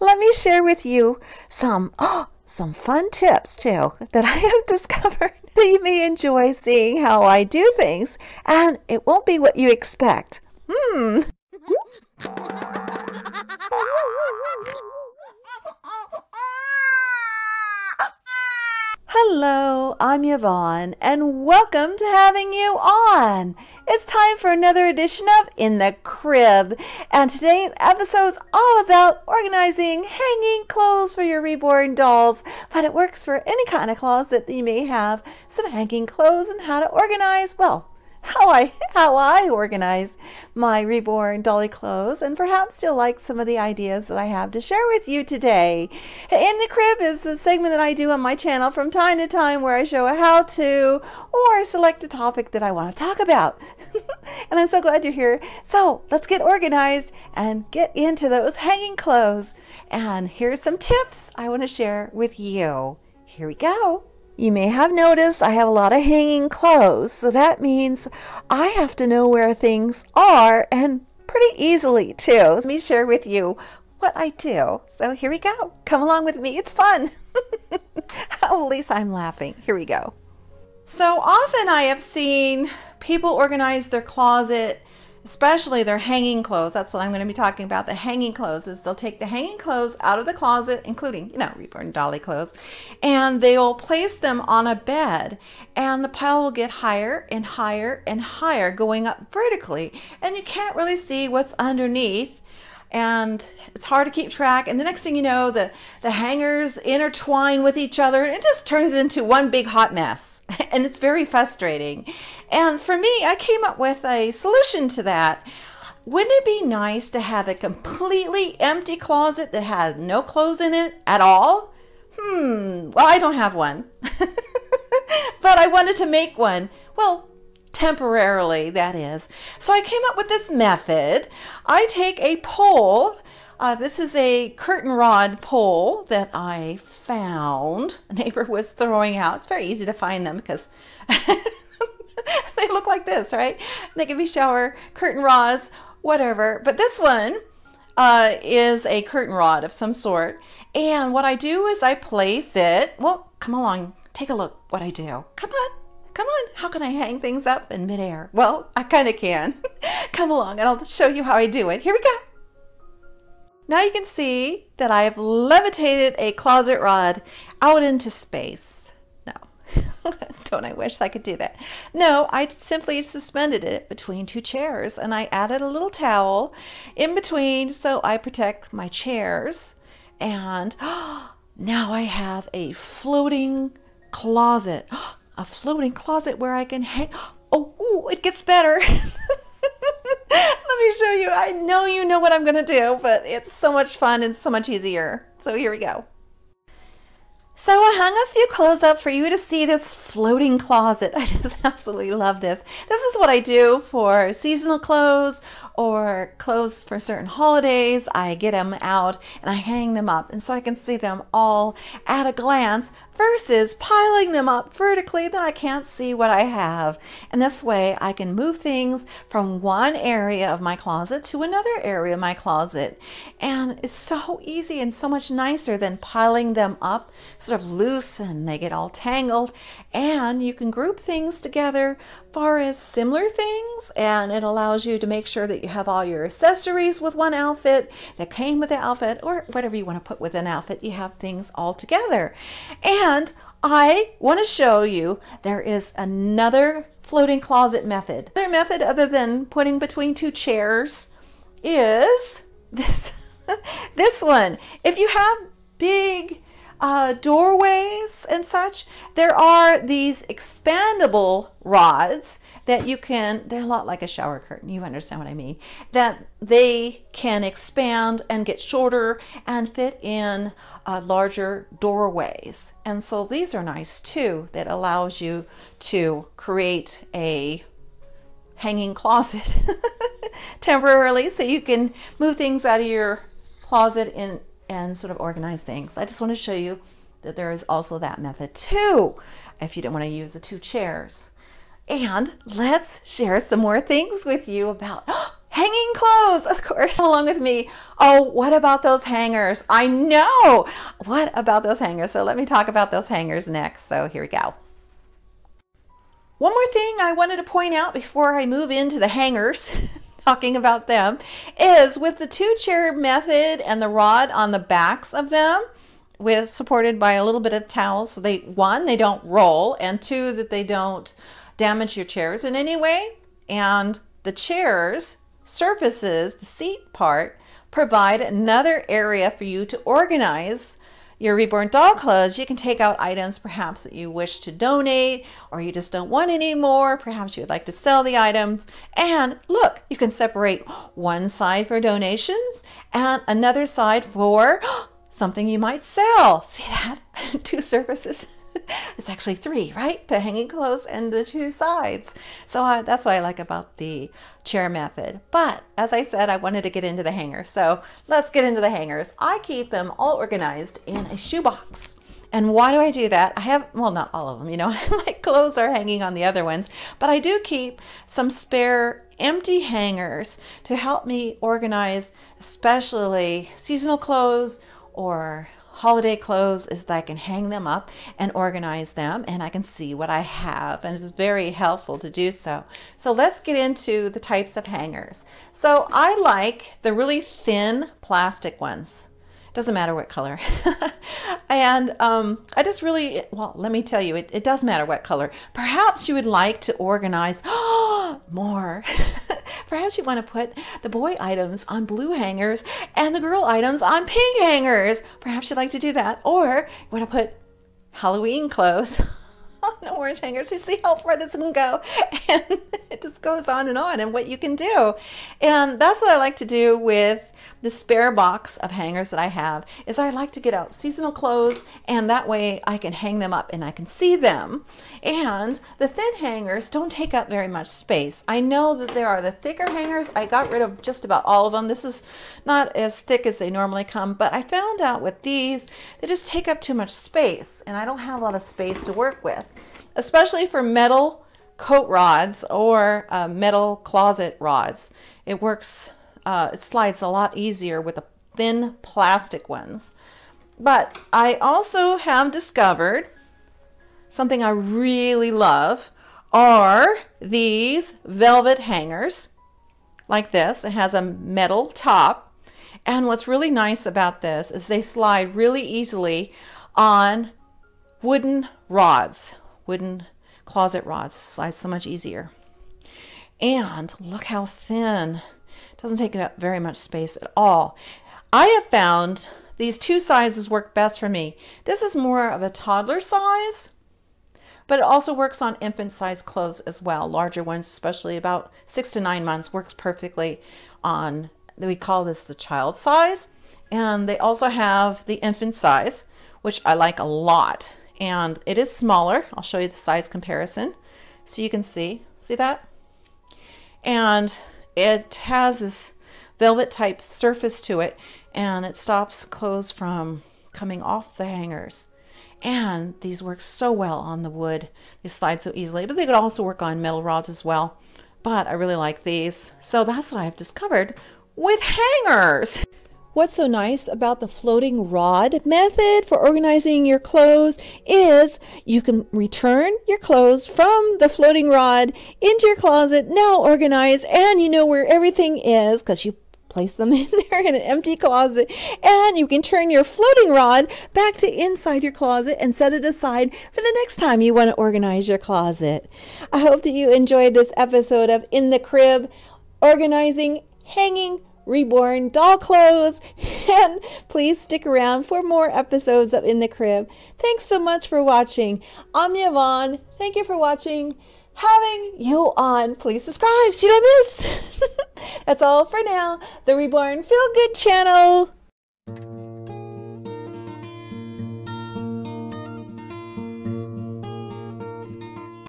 let me share with you some oh, some fun tips too that I have discovered that you may enjoy seeing how I do things, and it won't be what you expect. Hmm. Hello, I'm Yvonne, and welcome to having you on. It's time for another edition of In the Crib, and today's episode is all about organizing hanging clothes for your reborn dolls. But it works for any kind of closet that you may have some hanging clothes and how to organize, well, how I how I organize my reborn dolly clothes and perhaps you'll like some of the ideas that I have to share with you today. In the crib is a segment that I do on my channel from time to time where I show a how to or select a topic that I want to talk about. and I'm so glad you're here. So let's get organized and get into those hanging clothes. And here's some tips I want to share with you. Here we go. You may have noticed I have a lot of hanging clothes, so that means I have to know where things are and pretty easily too. Let me share with you what I do. So here we go. Come along with me. It's fun. at least I'm laughing. Here we go. So often I have seen people organize their closet especially their hanging clothes. That's what I'm going to be talking about. The hanging clothes is they'll take the hanging clothes out of the closet, including, you know, reborn dolly clothes, and they'll place them on a bed and the pile will get higher and higher and higher going up vertically. And you can't really see what's underneath and it's hard to keep track. And the next thing you know, the, the hangers intertwine with each other and it just turns into one big hot mess. And it's very frustrating. And for me, I came up with a solution to that. Wouldn't it be nice to have a completely empty closet that has no clothes in it at all? Hmm, well, I don't have one. but I wanted to make one. Well, temporarily, that is. So I came up with this method. I take a pole. Uh, this is a curtain rod pole that I found. A neighbor was throwing out. It's very easy to find them because they look like this, right? They can be shower curtain rods, whatever. But this one uh, is a curtain rod of some sort. And what I do is I place it. Well, come along, take a look what I do. Come on. Come on, how can I hang things up in midair? Well, I kind of can. Come along and I'll show you how I do it. Here we go. Now you can see that I've levitated a closet rod out into space. No, don't I wish I could do that. No, I simply suspended it between two chairs and I added a little towel in between so I protect my chairs. And now I have a floating closet. a floating closet where I can hang. Oh, ooh, it gets better. Let me show you. I know you know what I'm going to do, but it's so much fun and so much easier. So here we go. So I hung a few clothes up for you to see this floating closet. I just absolutely love this. This is what I do for seasonal clothes or clothes for certain holidays. I get them out and I hang them up and so I can see them all at a glance versus piling them up vertically that I can't see what I have. And this way I can move things from one area of my closet to another area of my closet. And it's so easy and so much nicer than piling them up sort of loose and they get all tangled. And you can group things together far as similar things and it allows you to make sure that you have all your accessories with one outfit that came with the outfit or whatever you want to put with an outfit you have things all together and I want to show you there is another floating closet method. Another method other than putting between two chairs is this this one. If you have big uh, doorways and such, there are these expandable rods that you can, they're a lot like a shower curtain, you understand what I mean, that they can expand and get shorter and fit in uh, larger doorways. And so these are nice too, that allows you to create a hanging closet temporarily so you can move things out of your closet in and sort of organize things. I just want to show you that there is also that method too, if you don't want to use the two chairs. And let's share some more things with you about hanging clothes, of course, along with me. Oh, what about those hangers? I know. What about those hangers? So let me talk about those hangers next. So here we go. One more thing I wanted to point out before I move into the hangers, talking about them, is with the two chair method and the rod on the backs of them, with supported by a little bit of towels. So they one, they don't roll, and two, that they don't damage your chairs in any way. And the chairs surfaces, the seat part, provide another area for you to organize your reborn doll clothes, you can take out items perhaps that you wish to donate or you just don't want anymore. Perhaps you would like to sell the items. And look, you can separate one side for donations and another side for something you might sell. See that? Two surfaces. it's actually three, right? The hanging clothes and the two sides. So that's what I like about the chair method. But as I said, I wanted to get into the hangers. So let's get into the hangers. I keep them all organized in a shoebox. And why do I do that? I have, well, not all of them, you know, my clothes are hanging on the other ones, but I do keep some spare empty hangers to help me organize, especially seasonal clothes or holiday clothes is that I can hang them up and organize them and I can see what I have and it's very helpful to do so. So let's get into the types of hangers. So I like the really thin plastic ones doesn't matter what color. and um, I just really, well, let me tell you, it, it does matter what color. Perhaps you would like to organize more. Perhaps you want to put the boy items on blue hangers and the girl items on pink hangers. Perhaps you'd like to do that. Or you want to put Halloween clothes on orange hangers to see how far this can go. And it just goes on and on and what you can do. And that's what I like to do with the spare box of hangers that I have is I like to get out seasonal clothes and that way I can hang them up and I can see them. And the thin hangers don't take up very much space. I know that there are the thicker hangers. I got rid of just about all of them. This is not as thick as they normally come, but I found out with these, they just take up too much space and I don't have a lot of space to work with, especially for metal coat rods or uh, metal closet rods. It works uh, it slides a lot easier with the thin plastic ones. But I also have discovered something I really love are these velvet hangers like this. It has a metal top. And what's really nice about this is they slide really easily on wooden rods, wooden closet rods. Slide so much easier. And look how thin It doesn't take up very much space at all. I have found these two sizes work best for me. This is more of a toddler size, but it also works on infant size clothes as well. Larger ones, especially about six to nine months, works perfectly on, we call this the child size. And they also have the infant size, which I like a lot. And it is smaller. I'll show you the size comparison so you can see. See that? And it has this velvet type surface to it and it stops clothes from coming off the hangers. And these work so well on the wood. They slide so easily, but they could also work on metal rods as well. But I really like these. So that's what I've discovered with hangers. What's so nice about the floating rod method for organizing your clothes is you can return your clothes from the floating rod into your closet, now organized, and you know where everything is because you place them in there in an empty closet and you can turn your floating rod back to inside your closet and set it aside for the next time you want to organize your closet. I hope that you enjoyed this episode of In the Crib, organizing, hanging, reborn doll clothes. And please stick around for more episodes of In the Crib. Thanks so much for watching. I'm Yvonne. Thank you for watching. Having you on. Please subscribe so you don't miss. That's all for now. The Reborn Feel Good channel.